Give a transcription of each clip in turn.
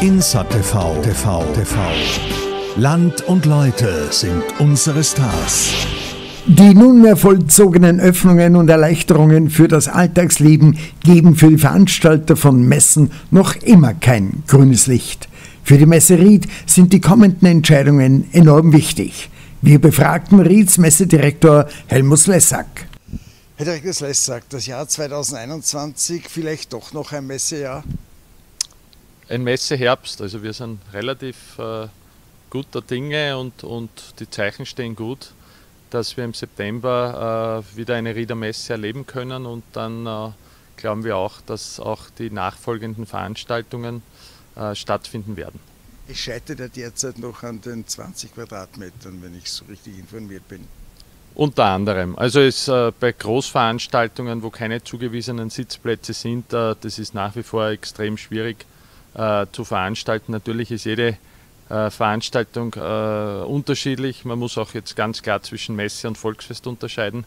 Insa TV, TV, TV. Land und Leute sind unsere Stars. Die nunmehr vollzogenen Öffnungen und Erleichterungen für das Alltagsleben geben für die Veranstalter von Messen noch immer kein grünes Licht. Für die Messe Ried sind die kommenden Entscheidungen enorm wichtig. Wir befragten Rieds Messedirektor Helmut Lessack. Herr Direktor Lessack, das Jahr 2021 vielleicht doch noch ein Messejahr? Ein Messeherbst, also wir sind relativ äh, guter Dinge und, und die Zeichen stehen gut, dass wir im September äh, wieder eine Rieder Messe erleben können und dann äh, glauben wir auch, dass auch die nachfolgenden Veranstaltungen äh, stattfinden werden. Es scheitert ja derzeit noch an den 20 Quadratmetern, wenn ich so richtig informiert bin. Unter anderem. Also es, äh, bei Großveranstaltungen, wo keine zugewiesenen Sitzplätze sind, äh, das ist nach wie vor extrem schwierig äh, zu veranstalten. Natürlich ist jede äh, Veranstaltung äh, unterschiedlich. Man muss auch jetzt ganz klar zwischen Messe und Volksfest unterscheiden.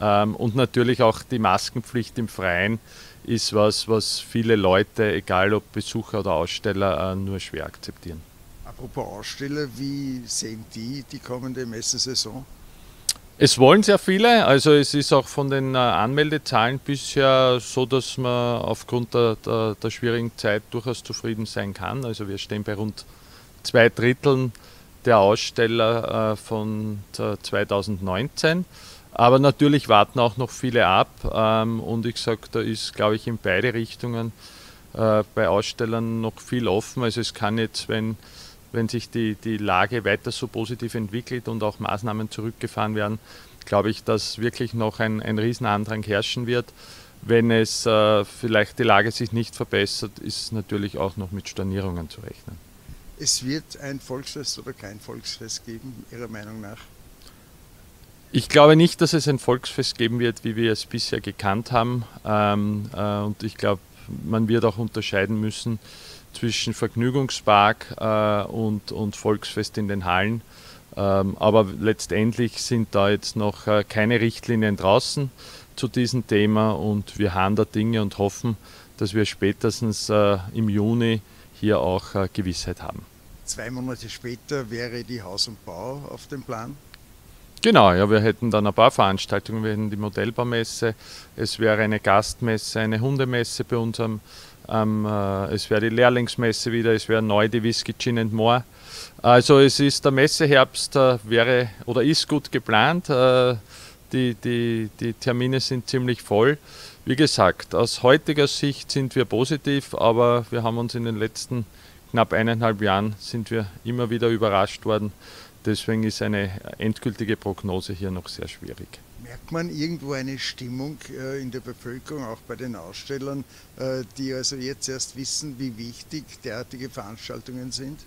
Ähm, und natürlich auch die Maskenpflicht im Freien ist was, was viele Leute, egal ob Besucher oder Aussteller, äh, nur schwer akzeptieren. Apropos Aussteller, wie sehen die die kommende Messesaison? Es wollen sehr viele, also es ist auch von den äh, Anmeldezahlen bisher so, dass man aufgrund der, der, der, schwierigen Zeit durchaus zufrieden sein kann. Also wir stehen bei rund zwei Dritteln der Aussteller äh, von 2019. Aber natürlich warten auch noch viele ab ähm, und ich sage, da ist, glaube ich, in beide Richtungen äh, bei Ausstellern noch viel offen. Also es kann jetzt, wenn, wenn sich die, die Lage weiter so positiv entwickelt und auch Maßnahmen zurückgefahren werden, glaube ich, dass wirklich noch ein, ein Riesenandrang herrschen wird. Wenn es äh, vielleicht die Lage sich nicht verbessert, ist natürlich auch noch mit Stornierungen zu rechnen. Es wird ein Volksfest oder kein Volksfest geben, Ihrer Meinung nach? Ich glaube nicht, dass es ein Volksfest geben wird, wie wir es bisher gekannt haben. Ähm, äh, und ich glaube, man wird auch unterscheiden müssen zwischen Vergnügungspark äh, und, und Volksfest in den Hallen. Ähm, aber letztendlich sind da jetzt noch äh, keine Richtlinien draußen zu diesem Thema und wir haben da Dinge und hoffen, dass wir spätestens äh, im Juni hier auch äh, Gewissheit haben. Zwei Monate später wäre die Haus und Bau auf dem Plan? Genau, ja, wir hätten dann ein paar Veranstaltungen. Wir hätten die Modellbaumesse, es wäre eine Gastmesse, eine Hundemesse bei uns am, ähm, äh, es wäre die Lehrlingsmesse wieder, es wäre neu die Whisky Gin and More. Also es ist der Messeherbst äh, wäre oder ist gut geplant. Äh, die, die, die Termine sind ziemlich voll. Wie gesagt, aus heutiger Sicht sind wir positiv, aber wir haben uns in den letzten knapp eineinhalb Jahren sind wir immer wieder überrascht worden, Deswegen ist eine endgültige Prognose hier noch sehr schwierig. Merkt man irgendwo eine Stimmung äh, in der Bevölkerung, auch bei den Ausstellern, äh, die also jetzt erst wissen, wie wichtig derartige Veranstaltungen sind?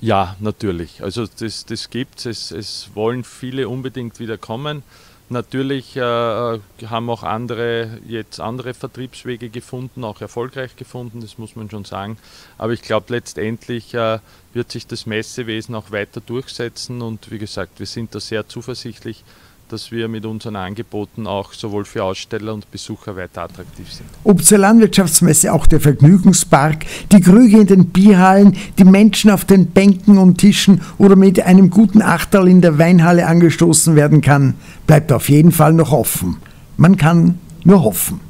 Ja, natürlich. Also das, das gibt es. Es wollen viele unbedingt wieder kommen. Natürlich äh, haben auch andere jetzt andere Vertriebswege gefunden, auch erfolgreich gefunden, das muss man schon sagen. Aber ich glaube, letztendlich äh, wird sich das Messewesen auch weiter durchsetzen und wie gesagt, wir sind da sehr zuversichtlich, dass wir mit unseren Angeboten auch sowohl für Aussteller und Besucher weiter attraktiv sind. Ob zur Landwirtschaftsmesse auch der Vergnügungspark, die Krüge in den Bierhallen, die Menschen auf den Bänken und Tischen oder mit einem guten Achterl in der Weinhalle angestoßen werden kann, bleibt auf jeden Fall noch offen. Man kann nur hoffen.